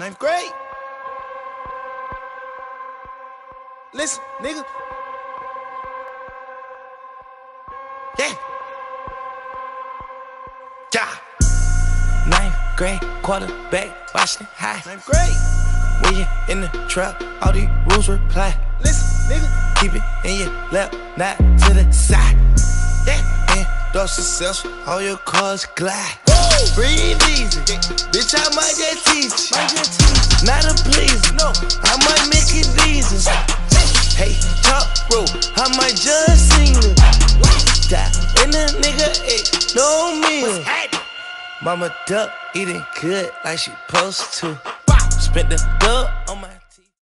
Ninth grade. Listen, nigga. Yeah. Yeah. Ninth grade, quarterback, Washington High. Ninth grade. When you in the trap, all these rules reply. Listen, nigga. Keep it in your lap, not to the side. Yeah. And those successful, all your cars glide. Woo. Breathe easy, bitch. I teach. Not a pleaser, No. I might make it easy. Hey, top rope, I might just sing it. Die in a nigga, it no me. Mama duck eating good like she supposed to. Spent the my